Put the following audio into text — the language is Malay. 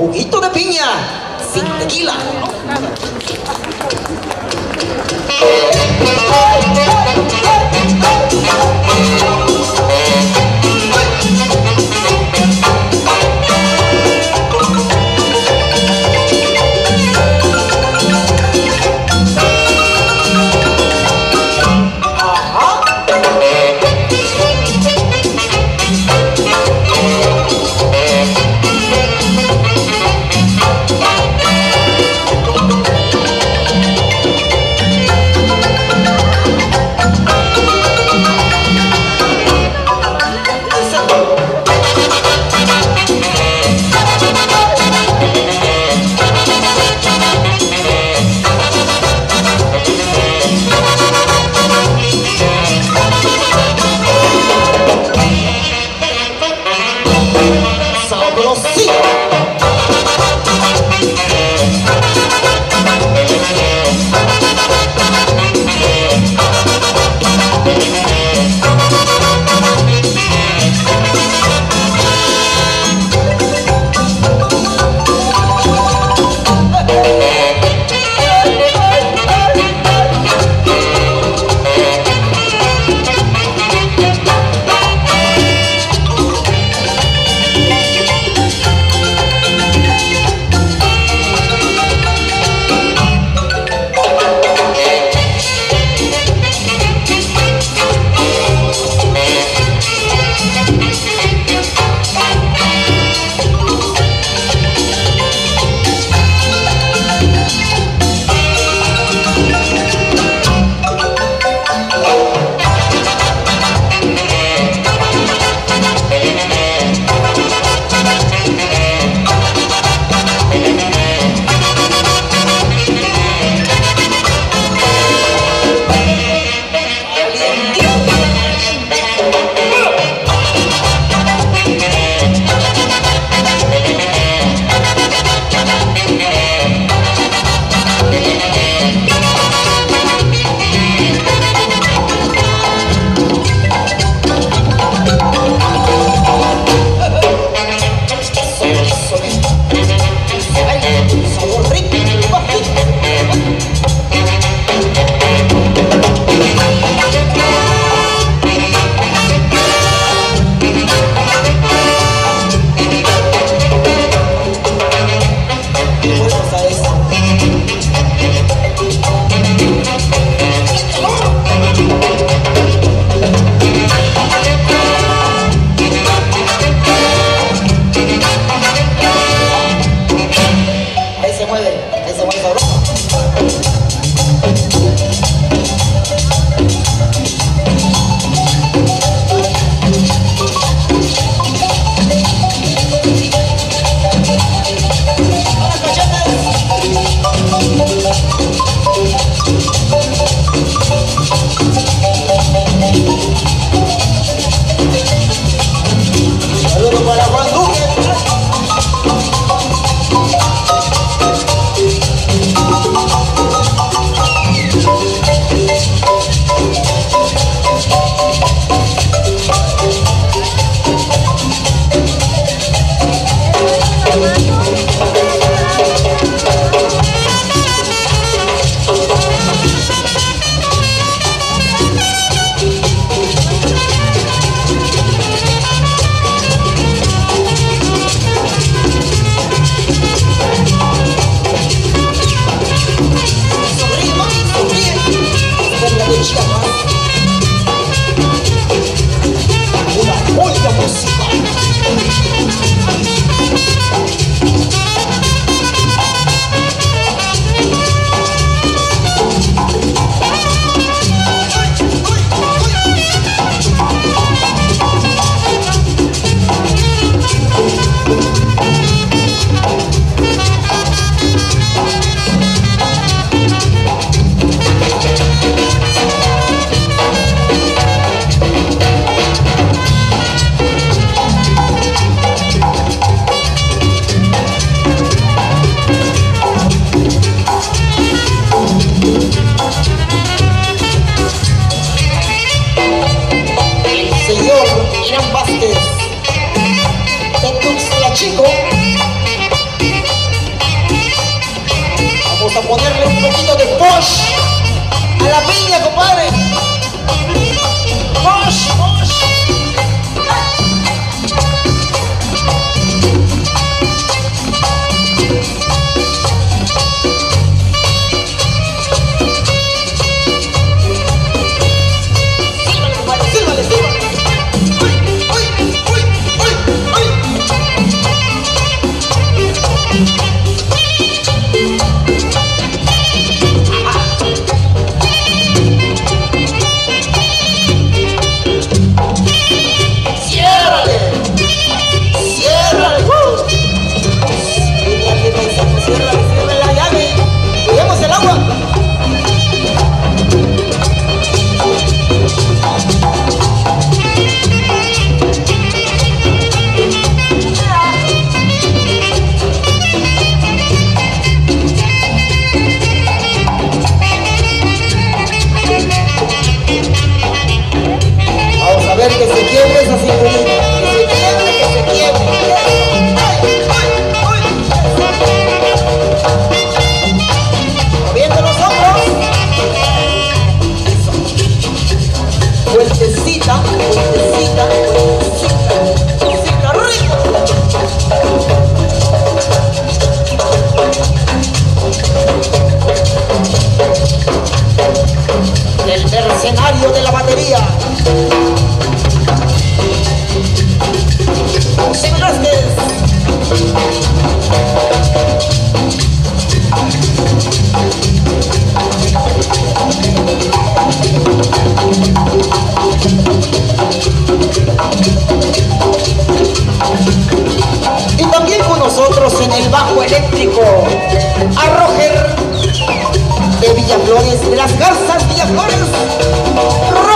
juguito de piña sin las garzas y las flores.